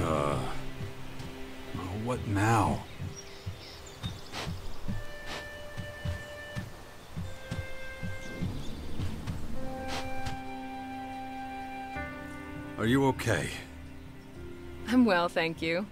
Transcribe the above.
Uh, what now? Are you okay? I'm well, thank you.